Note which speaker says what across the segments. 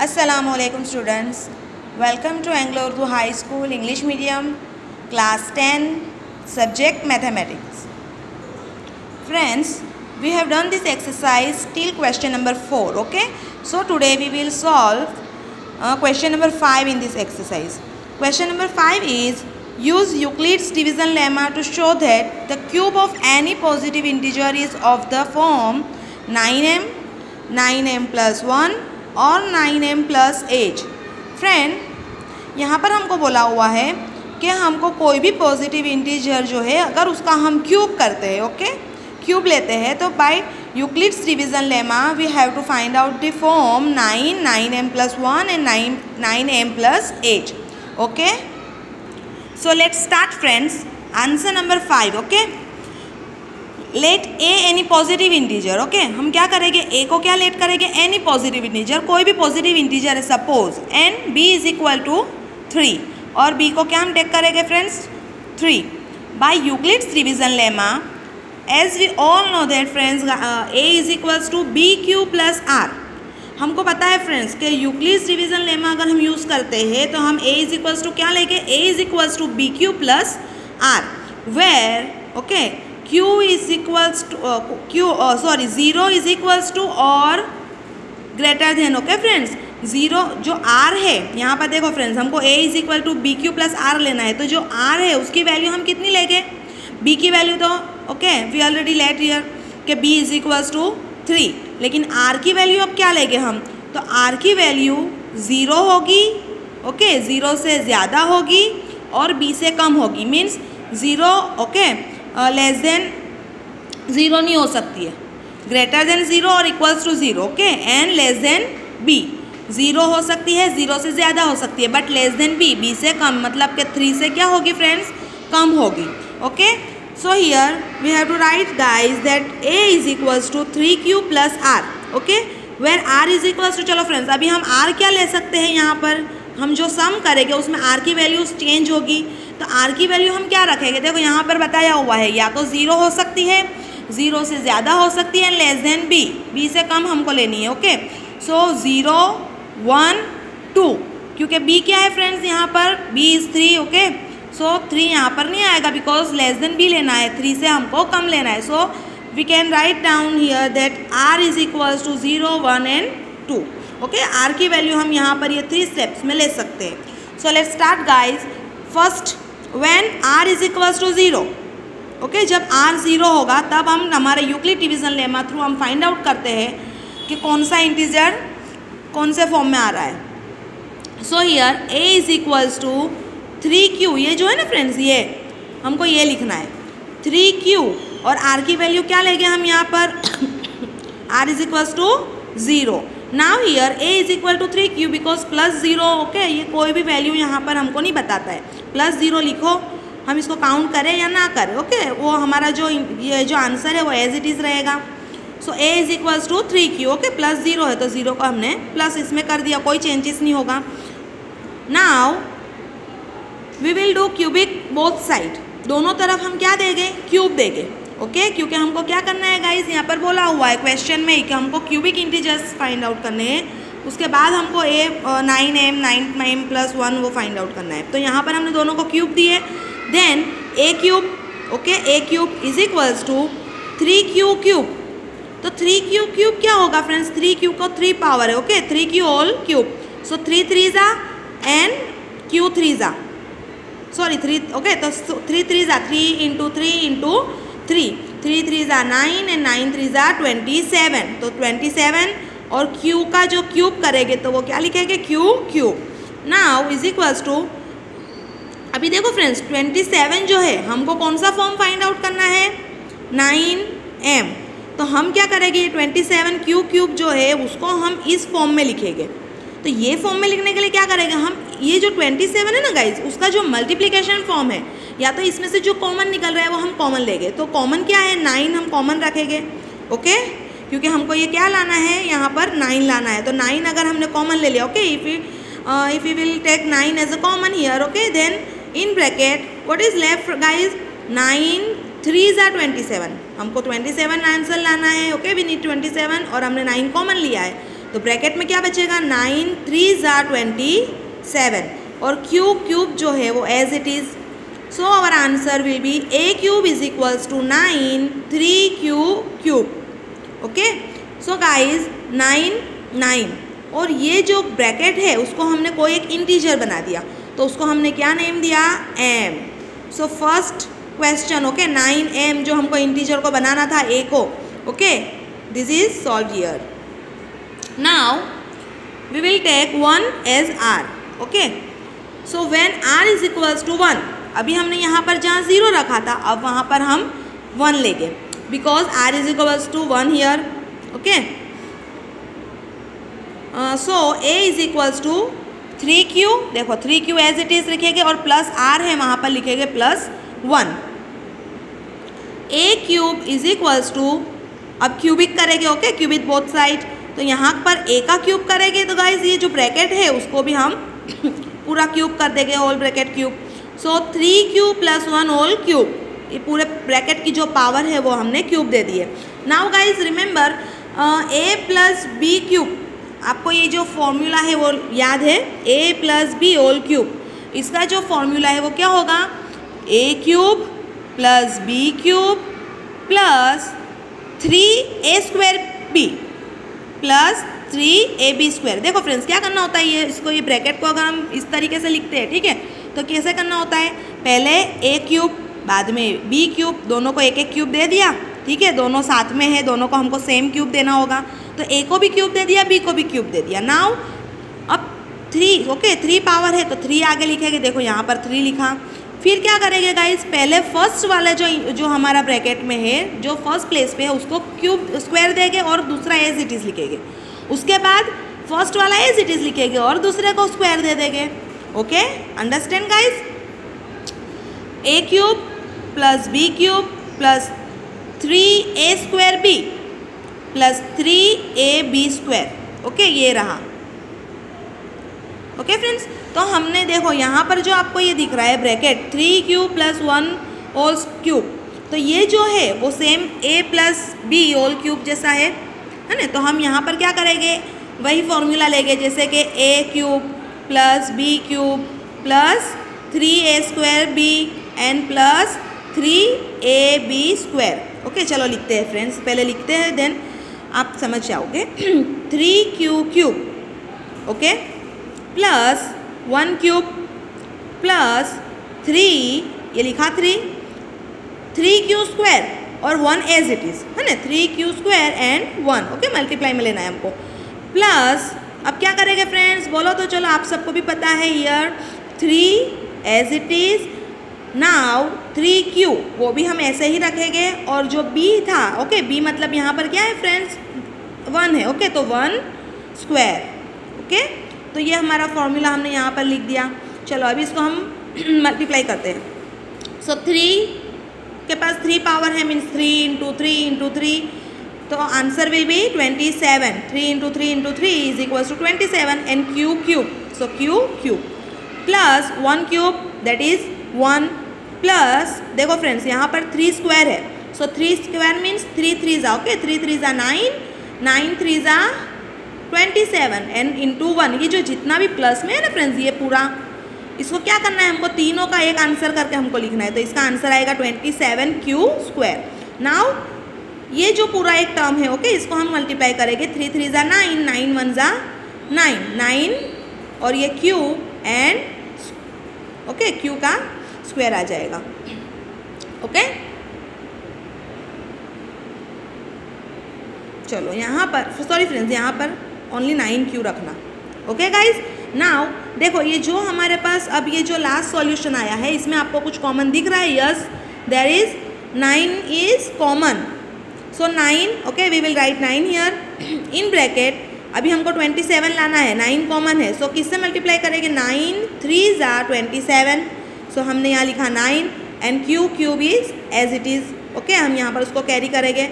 Speaker 1: Assalamualaikum students. Welcome to Anglo Urdu High School English Medium Class 10 Subject Mathematics. Friends, we have done this exercise till question number 4. Okay. So today we will solve uh, question number 5 in this exercise. Question number 5 is use Euclid's division lemma to show that the cube of any positive integer is of the form 9m, 9m plus 1 और 9m plus H. Friend यहाँ पर हमको बोला हुआ है कि हमको कोई भी पॉजिटिव इंटीजर जो है, अगर उसका हम क्यूब करते हैं ओके क्यूब लेते हैं तो by Euclid's division lemma we have to find out the form nine nine m plus one and nine nine m plus h okay so let start friends answer number five okay let a any positive integer okay हम क्या करेंगे? ए को क्या late करेंगे? Any positive integer कोई भी positive integer है suppose and b is equal to three और बी को क्या हम टेक करेंगे friends three by Euclid's division lemma as we all know that friends a is equals to b q plus r हमको पता है friends कि यूक्लिड्स डिवीज़न लेमा अगर हम यूज़ करते हैं तो हम ए इज़ इक्वल्स टू क्या लेंगे? A is equals to b q plus r where okay equals to uh, q uh, sorry 0 is equals to और greater than okay friends zero जो आर है यहाँ पर देखो फ्रेंड्स हमको a is equal to b q plus r लेना है तो जो आर है उसकी वैल्यू हम कितनी लेंगे? बी की वैल्यू तो okay we already let here के b is equals to three लेकिन आर की वैल्यू अब क्या लेंगे हम? तो आर की वैल्यू ज़ीरो होगी ओके ज़ीरो से ज़्यादा होगी और बी से कम होगी means zero okay less than zero नहीं हो सकती है। ग्रेटर देन ज़ीरो और equals to zero okay and less than b zero हो सकती है ज़ीरो से ज़्यादा हो सकती है but less than b b से कम मतलब कि थ्री से क्या होगी फ्रेंड्स कम होगी okay so here we have to write guys that a is equals to three q plus r okay where r is equals to चलो फ्रेंड्स अभी हम आर क्या ले सकते हैं यहाँ पर? हम जो सम करेंगे, उसमें आर की वैल्यूज़ चेंज होगी। तो आर की वैल्यू हम क्या रखेंगे? देखो, यहाँ पर बताया हुआ है, या तो ज़ीरो हो सकती है ज़ीरो से ज़्यादा हो सकती है लेस देन बी बी से कम हमको लेनी है okay so zero one two क्योंकि बी क्या है फ्रेंड्स यहाँ पर? B is three okay so three यहाँ पर नहीं आएगा बिकॉज़ लेस देन बी लेना है। थ्री से हमको कम लेना है। So we can write down here that r is equals to zero one and two okay r की वैल्यू हम यहाँ पर ये थ्री स्टेप्स में ले सकते हैं। So let start guys first when r is equals to zero okay जब आर ज़ीरो होगा, तब हम हमारे यूक्लिड डिवीज़न लेमा थ्रू हम फाइंड आउट करते हैं कि कौन सा इंटीजर कौन से फॉर्म में आ रहा है। So here a is equals to three q ये जो है ना फ्रेंड्स ये हमको ये लिखना है। थ्री क्यू और आर की वैल्यू क्या लेंगे हम यहाँ पर? R is equals to zero now here a is equal to three q because plus zero okay ये कोई भी वैल्यू यहाँ पर हमको नहीं बताता है। प्लस ज़ीरो लिखो, हम इसको काउंट करें या ना करें ओके वो हमारा जो ये जो आंसर है वो एज इट इज़ रहेगा। So a is equals to three q okay plus zero है तो ज़ीरो को हमने प्लस इसमें कर दिया, कोई चेंजेस नहीं होगा। Now we will do cubic both side दोनों तरफ़ हम क्या देंगे? क्यूब देंगे। ओके? क्योंकि हमको क्या करना है गाइज़ यहाँ पर बोला हुआ है क्वेश्चन में कि हमको क्यूबिक इंटीजर्स फाइंड आउट करने हैं। उसके बाद हमको a nine m nine nine plus one वो फाइंड आउट करना है। तो यहाँ पर हमने दोनों को क्यूब दिए। Then a cube okay a cube is equals to three q cube तो थ्री क्यू क्यूब क्या होगा फ्रेंड्स थ्री क्यू को थ्री पावर है okay three q all cube so three three ज़ा एंड क्यू थ्री ज़ा. Sorry three okay तो three three ज़ा three into three into three three three ज़ा nine and nine three ज़ा twenty seven तो twenty seven और q का जो क्यूब करेंगे तो वो क्या लिखेंगे? Q cube now is equals to अभी देखो फ्रेंड्स 27 जो है, हमको कौन सा फॉर्म फाइंड आउट करना है? नाइन एम तो हम क्या करेंगे? ये 27 क्यू क्यूब जो है, उसको हम इस फॉर्म में लिखेंगे। तो ये फॉर्म में लिखने के लिए क्या करेंगे? हम, ये जो 27 है ना गाइज़ उसका जो मल्टीप्लीकेशन फॉर्म है या तो इसमें से जो कॉमन निकल रहा है वो हम कॉमन लेंगे। तो कॉमन क्या है? नाइन हम कॉमन रखेंगे। ओके क्योंकि हमको ये क्या लाना है? यहाँ पर नाइन लाना है। तो नाइन अगर हमने कॉमन ले लिया okay if if you will take nine as a common here okay then in bracket what is left guys nine three ज़ा ट्वेंटी सेवन हमको ट्वेंटी सेवन आंसर लाना है okay we need twenty seven और हमने nine common लिया है। तो bracket में क्या बचेगा? नाइन थ्री ज़ा ट्वेंटी सेवन और क्यू क्यूब जो है वो as it is so our answer will be a cube is equals to nine three q cube okay so guys nine nine और ये जो ब्रैकेट है, उसको हमने कोई एक इंटीजर बना दिया। तो उसको हमने क्या नेम दिया? M so first question okay nine m जो हमको इंटीजर को बनाना था ए को। Okay this is solve here now we will take one as r okay so when r is equals to one अभी हमने यहाँ पर जहाँ ज़ीरो रखा था, अब वहाँ पर हम वन लेंगे। Because r is equals to one here okay so a is equals to three q देखो three q as it is लिखेंगे और प्लस आर है, वहाँ पर लिखेंगे plus one a cube is equals to अब क्यूबिक करेंगे ओके क्यूबिक बोथ साइड तो यहाँ पर ए का क्यूब करेंगे तो गाइज़ ये जो ब्रैकेट है, उसको भी हम पूरा क्यूब कर देंगे whole bracket cube so three cube plus one whole cube ये पूरे ब्रैकेट की जो पावर है, वो हमने क्यूब दे दी है। Now guys remember a plus b cube आपको ये जो फॉर्मूला है, वो याद है? A plus b whole cube इसका जो फॉर्मूला है, वो क्या होगा? A cube plus b cube plus three a square b plus three a b square देखो फ्रेंड्स क्या करना होता है ये? इसको, ये ब्रैकेट को अगर हम इस तरीके से लिखते हैं, ठीक है? तो कैसे करना होता है? पहले ए क्यूब बाद में बी क्यूब दोनों को एक एक क्यूब दे दिया, ठीक है? दोनों साथ में है, दोनों को हमको सेम क्यूब देना होगा। तो ए को भी क्यूब दे दिया बी को भी क्यूब दे दिया। नाउ अब थ्री ओके थ्री पावर है तो थ्री आगे लिखेंगे। देखो, यहाँ पर थ्री लिखा। फिर क्या करेंगे गाइस पहले फ़र्स्ट वाला जो जो हमारा ब्रैकेट में है, जो फ़र्स्ट प्लेस पे है, उसको क्यूब स्क्वायर देंगे और दूसरा एज इट इज़ लिखेंगे। उसके बाद फ़र्स्ट वाला एज इट इज़ लिखेंगे और दूसरे को स्क्वायर दे देंगे। Okay understand guys a cube plus b cube plus three a square b plus three a b square okay ये रहा. ओके okay, फ्रेंड्स तो हमने देखो यहाँ पर जो आपको ये दिख रहा है bracket three cube plus one whole cube तो ये जो है वो same a plus b whole cube जैसा है है ना? तो हम यहाँ पर क्या करेंगे? वही फॉर्मूला लेंगे जैसे कि a cube plus b cube plus three a square b and plus three a b square okay चलो लिखते हैं फ्रेंड्स पहले लिखते हैं देन आप समझ जाओगे। Three q cube okay plus one cube plus three ये लिखा थ्री थ्री क्यू स्क्वायर और वन एज इट इज़ है ना? Three q square and one okay multiply में लेना है हमको। प्लस अब क्या करेंगे फ्रेंड्स बोलो तो चलो आप सबको भी पता है here three as it is now three q वो भी हम ऐसे ही रखेंगे। और जो बी था ओके बी मतलब यहाँ पर क्या है फ्रेंड्स वन है ओके तो वन स्क्वायर ओके तो ये हमारा फॉर्मूला हमने यहाँ पर लिख दिया। चलो अभी इसको हम मल्टीप्लाई करते हैं। सो so, थ्री के पास थ्री पावर है means three into three into three तो answer will be twenty seven three into three into three is equals to twenty seven and q cube so q cube plus one cube that is one plus देखो friends यहाँ पर three square है. So three square means three three are okay three three are nine nine three are twenty seven and into one ये जो जितना भी plus में है ना फ्रेंड्स ये पूरा. इसको क्या करना है? हमको तीनों का एक आंसर करके हमको लिखना है. तो इसका आंसर आएगा twenty seven q square now ये जो पूरा एक टर्म है ओके इसको हम मल्टीप्लाई करेंगे three three are nine nine one are nine nine और ये क्यू एंड ओके क्यू का स्क्वायर आ जाएगा ओके चलो, यहाँ पर सॉरी फ्रेंड्स यहाँ पर ओनली नाइन क्यू रखना ओके गाइज़ नाउ देखो, ये जो हमारे पास अब ये जो लास्ट सॉल्यूशन आया है, इसमें आपको कुछ कॉमन दिख रहा है? Yes there is nine is common so nine okay we will write nine here in bracket अभी हमको ट्वेंटी सेवन लाना है नाइन कॉमन है. सो so, किससे मल्टीप्लाई करेंगे? Nine three are twenty seven so हमने यहाँ लिखा nine and q cube is as it is okay हम यहाँ पर उसको कैरी करेंगे.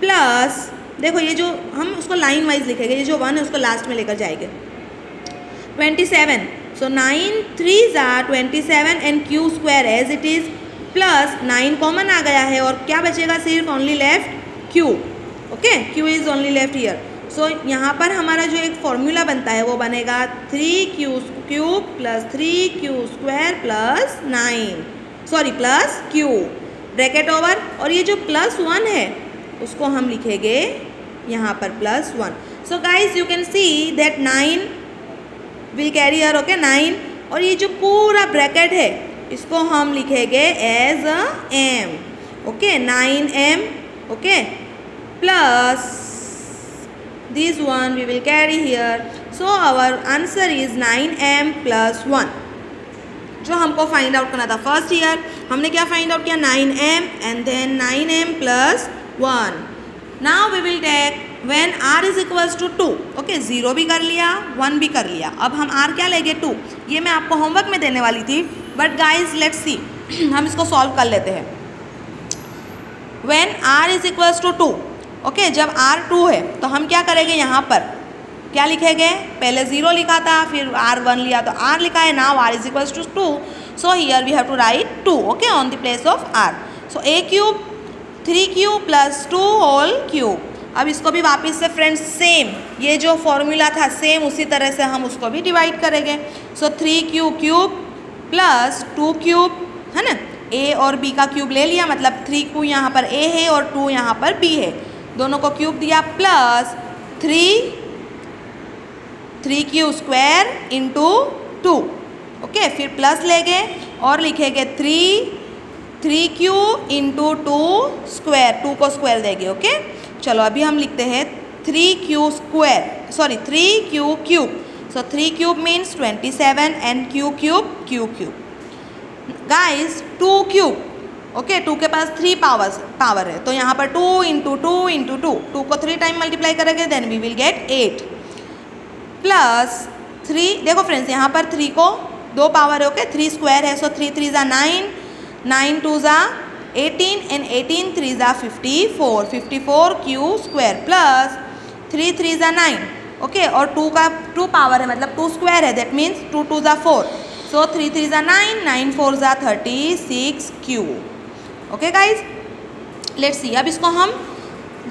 Speaker 1: प्लस देखो ये जो हम उसको लाइन वाइज लिखेंगे ये जो वन है उसको लास्ट में लेकर जाएँगे. Twenty seven so nine three are twenty seven and q square as it is plus nine common आ गया है और क्या बचेगा? सिर्फ़ only left q okay q is only left here so यहाँ पर हमारा जो एक फॉर्मूला बनता है, वो बनेगा three q cube plus three q square plus nine sorry plus q bracket over और ये जो प्लस वन है, उसको हम लिखेंगे यहाँ पर plus one so guys you can see that nine will carry r okay nine और ये जो पूरा ब्रैकेट है, इसको हम लिखेंगे as a m okay nine m okay this one we will carry here so our answer is nine m plus one जो हमको फाइंड आउट करना था फ़र्स्ट ईयर हमने क्या फाइंड आउट किया? Nine m and then m plus one now we will take when r is equals to two okay zero भी कर लिया वन भी कर लिया. अब हम आर क्या लेंगे? टू ये मैं आपको होमवर्क में देने वाली थी बट गाइज़ लेट्स सी हम इसको सॉल्व कर लेते हैं. When r is equals to two okay जब आर टू है तो हम क्या करेंगे यहाँ पर? क्या लिखेंगे पहले ज़ीरो लिखा था, फिर आर वन लिया तो आर लिखा है now r is equals to two so here we have to write two okay on the place of r so a cube three cube plus two whole cube अब इसको भी वापस से friends same ये जो formula था same उसी तरह से हम उसको भी डिवाइड करेंगे. So three q cube plus two cube है ना? ए और बी का क्यूब ले लिया मतलब थ्री क्यू यहाँ पर ए है और टू यहाँ पर बी है. दोनों को क्यूब दिया plus three three q square into two okay फिर प्लस लेंगे और लिखेंगे three three q into two square two को स्क्वायर देंगे ओके चलो, अभी हम लिखते हैं three q square sorry three q cube so three cube means twenty seven and q cube q cube guys two cube okay two के पास three powers power है। तो यहाँ पर two into two into two two को three time multiply करेंगे then we will get eight plus three देखो friends यहाँ पर थ्री को दो पावर है ओके थ्री स्क्वायर है so three three are nine nine two are 18 and 18 3s are 54 54 q square plus 3 3s are 9 okay और two का two power है मतलब टू स्क्वायर है that means two two are four so three three are nine nine four are thirty six q okay guys let's see अब इसको हम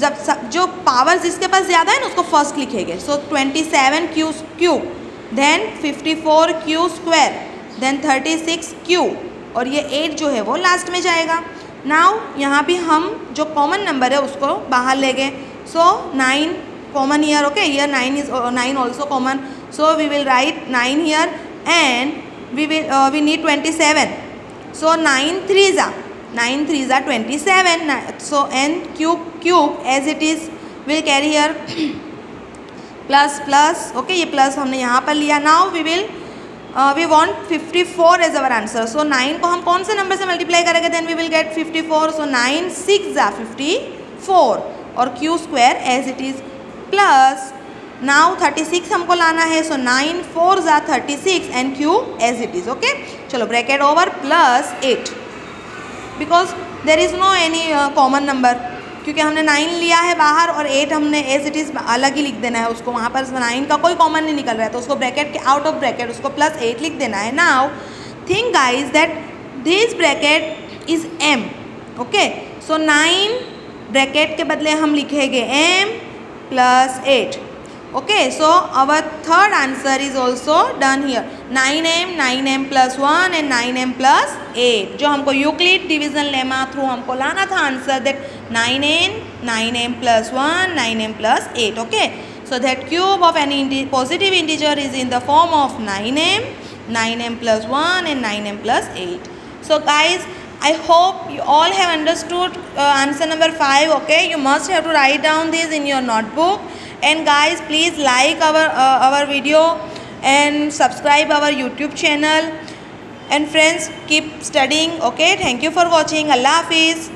Speaker 1: जब सब जो पावर जिसके पास ज़्यादा है ना, उसको फ़र्स्ट लिखेंगे। So twenty seven q q then fifty four q square then thirty six q और ये एट जो है वो लास्ट में जाएगा। नाउ यहाँ भी हम जो कॉमन नंबर है, उसको बाहर ले गए so nine common here okay here nine is nine also common so we will write nine here and we will we need twenty seven so nine three are nine three are twenty seven. So an cube cube as it is will carry here plus plus okay ये plus हमने यहाँ पर लिया. Now we will we want fifty four as our answer so nine को हम कौन से number से मल्टीप्लाई करेंगे? Then we will get fifty four so nine six are fifty four और q square as it is plus now thirty six हमको लाना है. So nine four are thirty six and q as it is okay चलो bracket over plus eight because there is no any common number क्योंकि हमने nine लिया है बाहर और एट हमने एज इट इज़ अलग ही लिख देना है उसको। वहाँ पर नाइन का कोई कॉमन नहीं निकल रहा है। तो उसको ब्रैकेट के आउट ऑफ़ ब्रैकेट उसको प्लस एट लिख देना है। Now think guys that this bracket is m okay so nine bracket के बदले हम लिखेंगे m plus eight okay so our third answer is also done here 9m 9m plus 1 and 9m plus 8 जो हमको Euclid division lemma through हमको लाना था answer that 9n 9m plus 1 9m plus 8 okay so that cube of any positive integer is in the form of 9m 9m plus 1 and 9m plus 8 so guys I hope you all have understood uh, answer number 5 okay you must have to write down this in your notebook and guys please like our uh, our video and subscribe our youtube channel. And friends keep studying okay? Thank you for watching. Allah hafiz